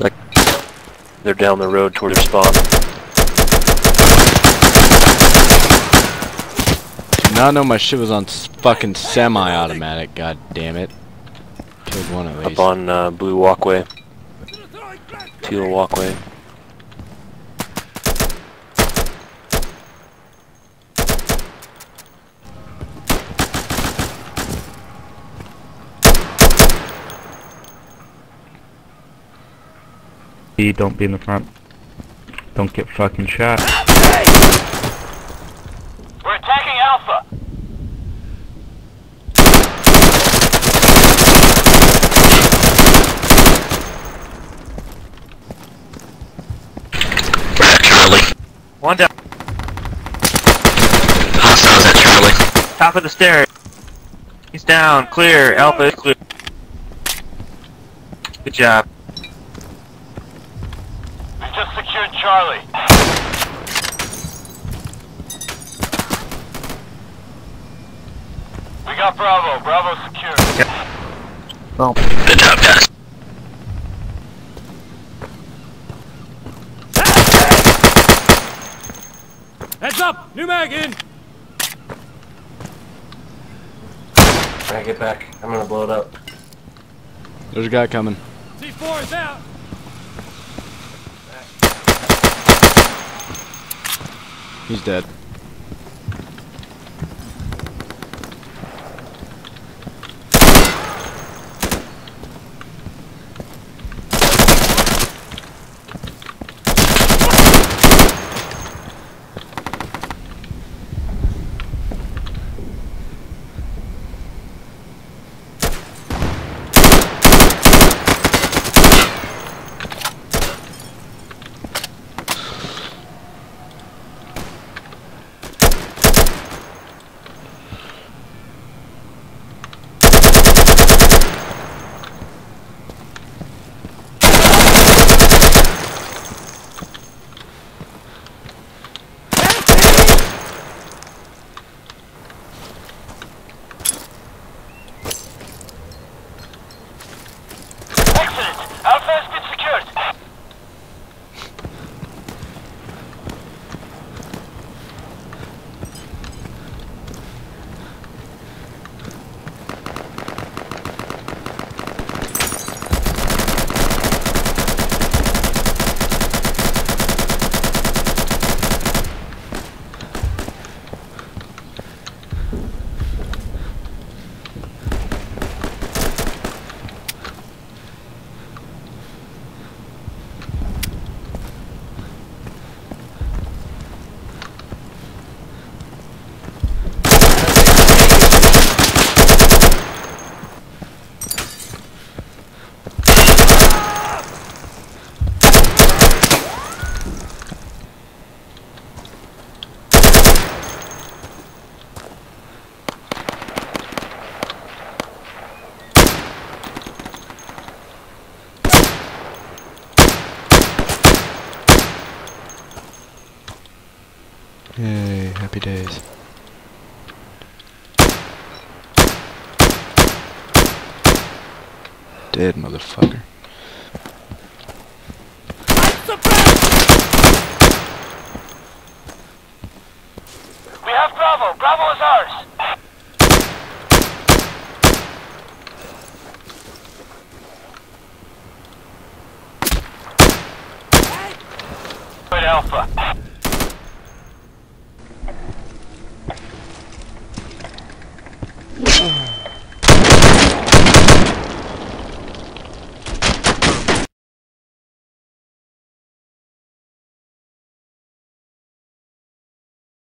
Like, they're down the road toward their spawn. Did not know my shit was on fucking semi-automatic. God damn it! Killed one at least. Up on uh, Blue Walkway. Teal Walkway. B, don't be in the front. Don't get fucking shot. We're attacking Alpha. We're Charlie. One down. Hostiles at Charlie. Top of the stairs. He's down. Clear. Alpha is clear. Good job. We just secured Charlie. We got Bravo. Bravo secured. Good job, guys. Heads up! New mag in! Try to get back. I'm gonna blow it up. There's a guy coming. C4 is out! He's dead. Yay, happy days. Dead motherfucker. We have Bravo. Bravo is ours.